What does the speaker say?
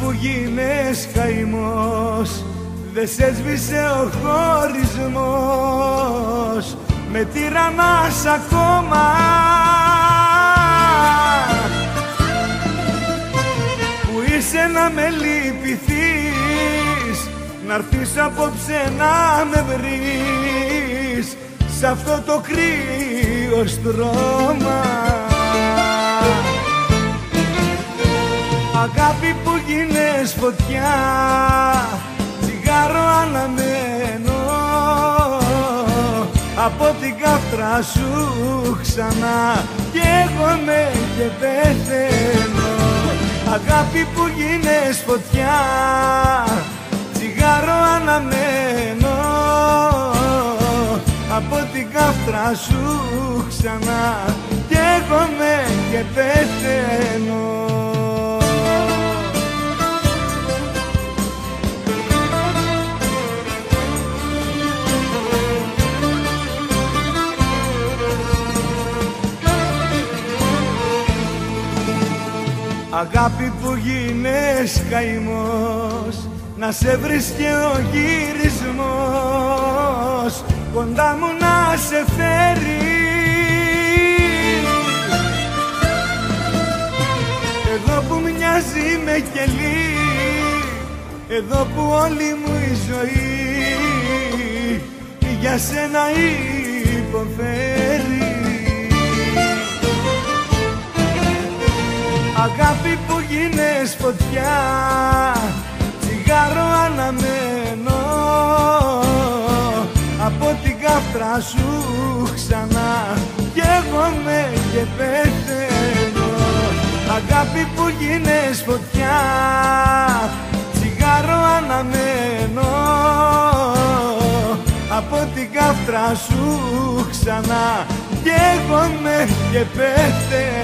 που γίνες καημός Δε σε σβήσε ο χωρισμός. Με τυραννάς ακόμα. Που είσαι να με λυπηθείς Να'ρθεις απόψε να με βρεις. Σ' αυτό το κρύο στρώμα Αγάπη που γίνες φωτιά Τσιγάρο αναμένω Από την κάφτρα σου ξανά με και πεθαίνω. Αγάπη που γίνες φωτιά Τσιγάρο αναμένω Από την κάφτρα σου ξανά με και πεθαίνω Αγάπη που γίνες καημός Να σε βρεις και ο γυρισμός. Κοντά μου να σε φέρει. Εδώ που μοιάζει με κελί Εδώ που όλη μου η ζωή Για σένα υποφέρει Αγάπη που γίνες φωτιά Τσιγάρο αναμένω Από την κάφτρα σου ξανά με και πεθαίνω Αγάπη που γίνες φωτιά Τσιγάρο αναμένω Από την κάφτρα σου ξανά με και πεθαίνω